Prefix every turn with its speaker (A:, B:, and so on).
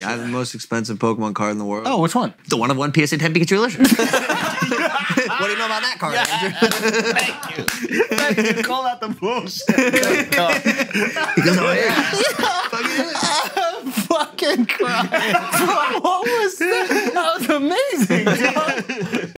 A: I have the most expensive Pokemon card in the world.
B: Oh, which one?
C: The one of one PSA 10 Pikachu Illustrator. what do you know about that card, Andrew?
B: Thank you. Thank you. Call out the bullshit.
C: He. I'm oh,
B: fucking crying. what was that? That was amazing.